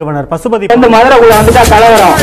நிறுவனர் பசுபதி இந்த மதுரைக்குள்ள வந்துட்டா கலவரம்.